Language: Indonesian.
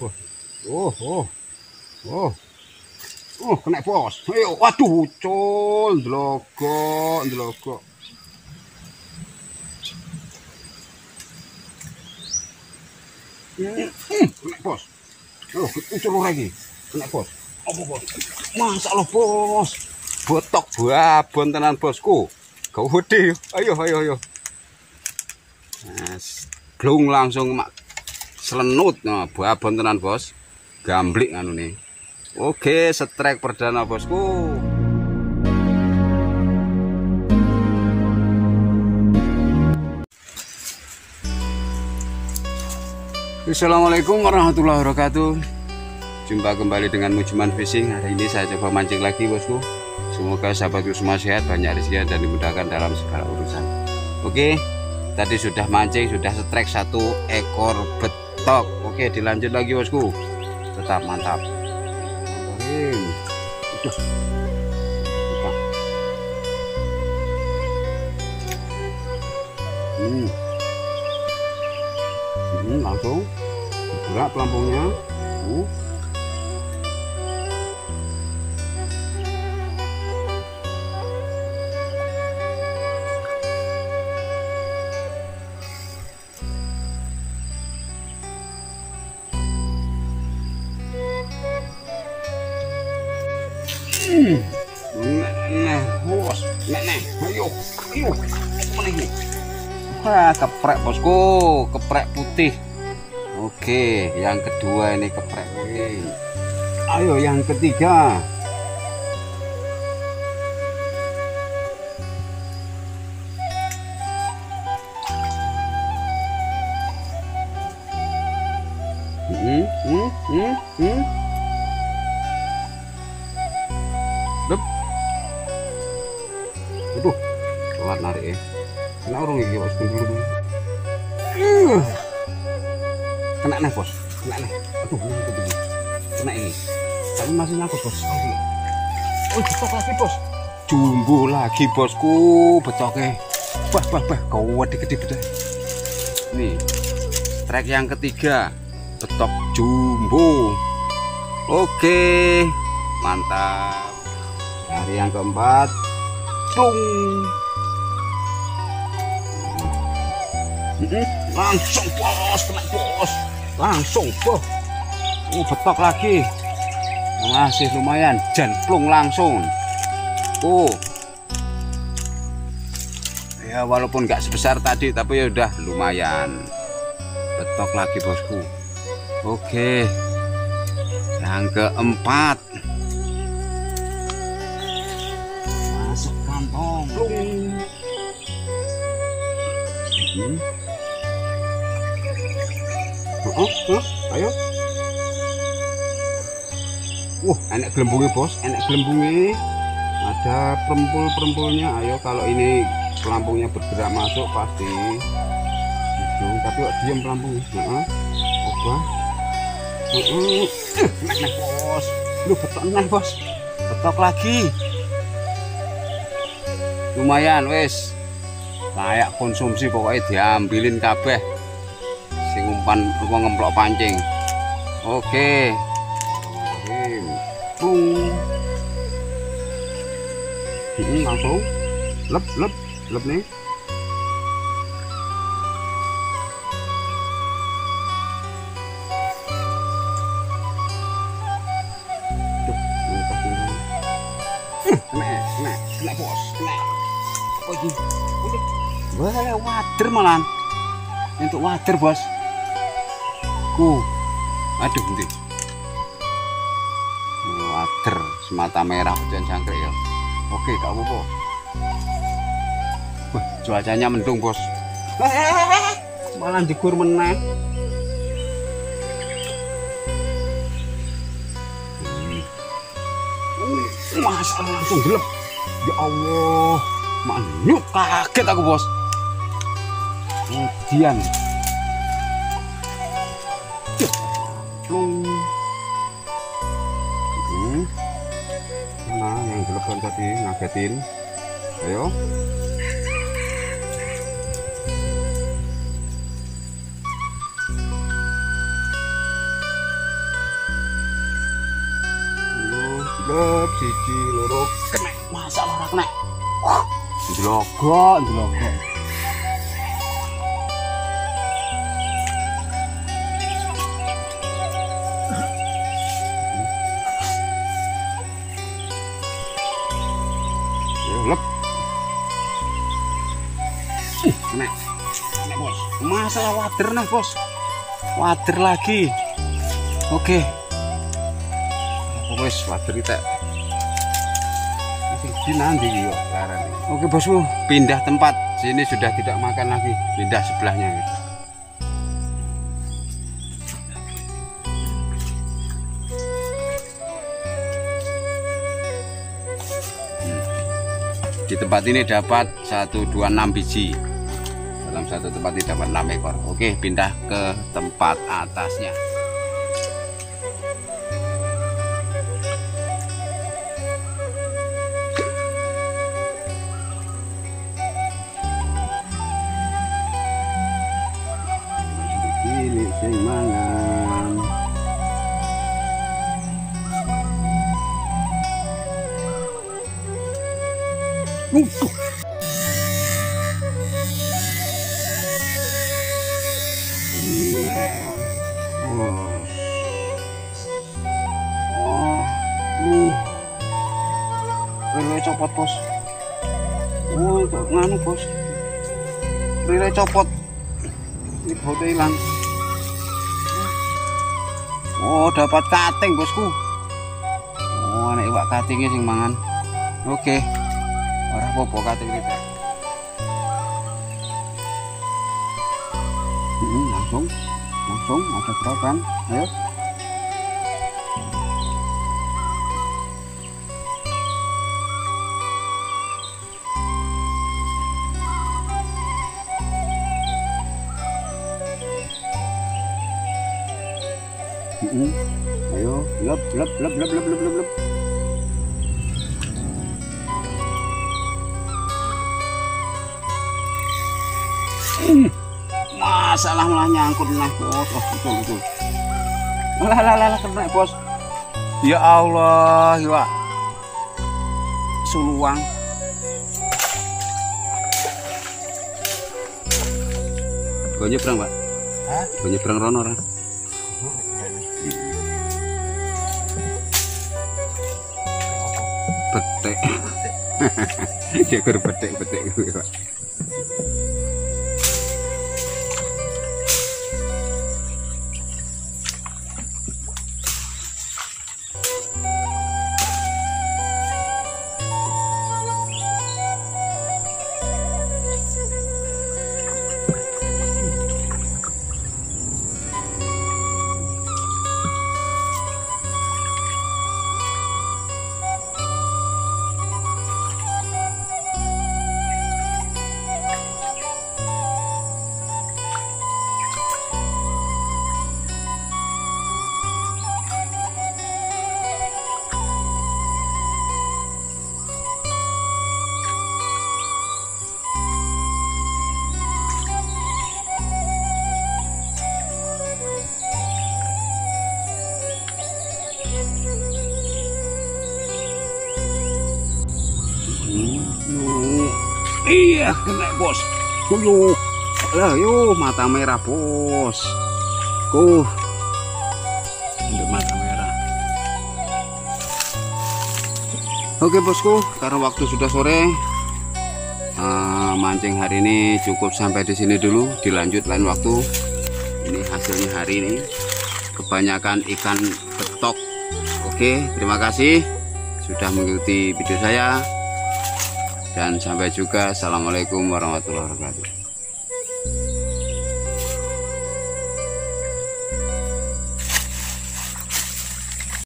Oh, oh, oh, oh, kena bos. Ayo, waduh, col, delokok, delokok. Hmm, kena bos. Oh, ucul lagi. Kena bos. Apa bos? Masa lo bos. Botok babon tenan bosku. Gede. Ayo, ayo, ayo. Glung langsung mak selenut nah babon tenan bos. Gamblik anu nih. Oke, setrek perdana bosku. Assalamualaikum warahmatullahi wabarakatuh Jumpa kembali dengan Mujuman Fishing Hari ini saya coba mancing lagi bosku Semoga sahabatku semua sehat Banyak rezeki dan dimudahkan dalam segala urusan Oke Tadi sudah mancing Sudah setrek satu ekor betok Oke dilanjut lagi bosku. Tetap mantap. Udah. Hmm. Hmm, langsung. Bergerak pelampungnya. Uh. Nah, bos, ayo, ayo? Wah, keprek bosku, keprek putih. Oke, yang kedua ini keprek putih. Ayo yang ketiga. Hmm, hmm, hmm, hmm. Dup. Aduh, telat narik ya. Kena orang iki bos dulu. Uh. Kena nih bos, kena nih. Aduh, ini. Kena ini. Tapi masih nyangkut bos. Oh, betok lagi bos. Jumbo lagi bosku, betoknya. Bah, bah, bah, kau gede betul. Nih, trek yang ketiga, betok jumbo. Oke, mantap. Hari yang keempat, tung. Mm-mm, langsung bos kena bos. Langsung boh oh betok lagi. Masih lumayan. Janplung langsung. Oh. Ya walaupun nggak sebesar tadi tapi ya udah lumayan. Betok lagi bosku. Oke. Yang keempat kantong plung hmm. Uh, uh, ayo. Wah, enak gelembungnya bos, enak gelembungnya. Ada perempul-perempulnya. Ayo, kalau ini pelampungnya bergerak masuk pasti. Gitu. Tapi kok diam pelampungnya. Heeh. Coba. Nah, nah, bos. Lu betok nah, bos. Betok lagi. Lumayan, wes. Layak konsumsi pokoknya diambilin kabeh. Sing umpan uang ngemplok pancing. Oke. Pung. Hmm, langsung. Lep lep lep nih udah. Wah wader malan untuk wader bos. Ku. Aduh nanti water semata merah hujan jangkrik ya. Oke gak apa-apa. Wah, cuacanya mendung bos. Malah digur meneh. Mas langsung gelap. Ya Allah Manyuk kaget aku bos. Kemudian Plung. Hmm. Nah, yang telepon kan tadi ngagetin. Ayo. Lep, siji, loro, kena, masalah kena. Ndlogo, ndlogo. Lep. Bos. Masalah wader nah, Bos. Wader lagi. Oke. Apa wis wader kita di nanti yo Oke bosku, pindah tempat. Sini sudah tidak makan lagi, pindah sebelahnya. Gitu. Di tempat ini dapat 126 biji. Dalam satu tempat ini dapat 6 ekor. Oke, pindah ke tempat atasnya. Sing mangan Uh. Oh. Uh. Rele copot, Bos. Oh, itu nganu, Bos. Rele copot. Ini bautnya hilang. Oh, dapat kating, Bosku. Oh, anak iwak katingnya sing mangan. Oke. Ora apa-apa kating kita. Hmm, langsung langsung ada gerakan ayo Hmm, ayo lep lep lep lep lep lep lep. Lep Hmm, masalah malah nyangkut nah bos. Oh betul betul. Lah lah lah kena bos. Ya Allah ya suluang. Gue nyebrang, Pak. Hah? Gue nyebrang rono ora? petek. Dia ya, kur petek-petek kuwi, Pak. Kena bos. Yo, lah yo mata merah bos. Ku, untuk mata merah. Oke bosku, karena waktu sudah sore, eh, mancing hari ini cukup sampai di sini dulu. Dilanjut lain waktu. Ini hasilnya hari ini. Kebanyakan ikan betok. Oke, terima kasih sudah mengikuti video saya dan sampai juga assalamualaikum warahmatullahi wabarakatuh